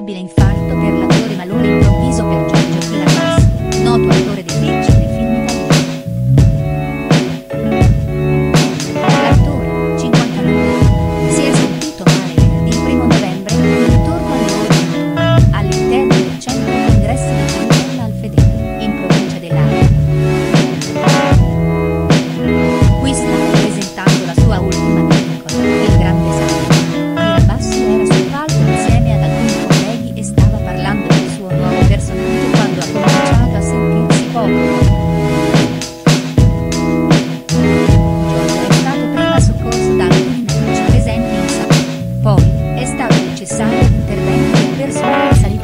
Probabile infarto per l'attore malore examen, intervención